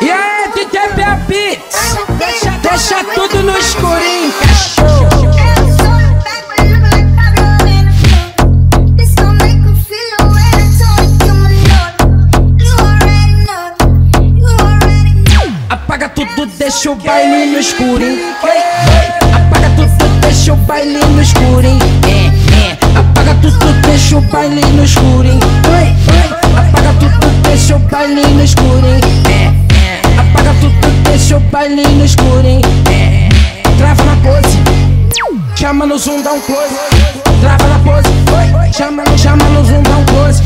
Aí, DJ Beat, deixa, deixa tudo no escurinho. Apaga tudo, deixa o baile no escurinho. Apaga tudo, deixa o baile no escurinho. É, é. Apaga tudo, deixa o baile no escurinho. Deixa o baile no escurinho. É, é. Apaga tudo, deixa o baile no escurinho. É, trava na pose. Chama no zoom, dá um close. Trava na pose. Chama, chama no zoom, dá um close.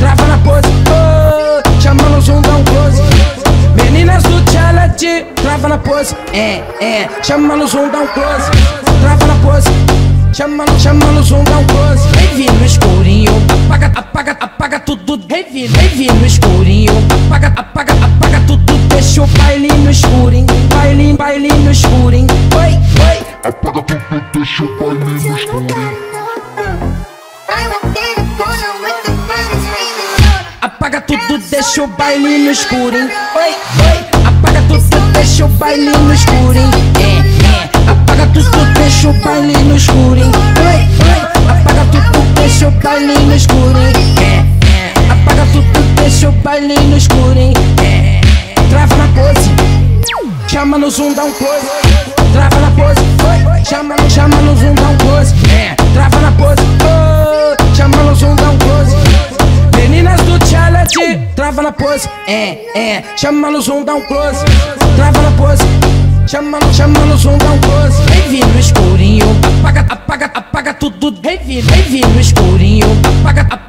Trava na pose. Chama no zoom, dá um close. Meninas do challenge, trava na pose. É, é, chama no zoom, dá um close. Trava na pose. Chama, chama no um close. Revi no escurinho, apaga, apaga, apaga tudo. Revi, revi no escurinho, apaga, apaga, apaga tudo. Deixa o baile no escurinho, baile, baile no escurinho. Oi, oi. Apaga tudo, deixa o baile no escurinho. Apaga tudo, deixa o baile no escurinho. Oi, oi. Apaga tudo, deixa o baile no escurinho. Baile no escurinho. É, trava na pose. Chama no zoom, dá um close. Trava na pose. Chama, chama no zoom, dá um close. É, trava na pose. Oh, chama no zoom, dá um close. Meninas do challenge, trava na pose. É, é, chama no zoom, dá um close. Trava na pose. Chama, chama no zoom, dá um close. Revi no escurinho, apaga, apaga, apaga tudo. Revi, revi no escurinho, apaga, apaga,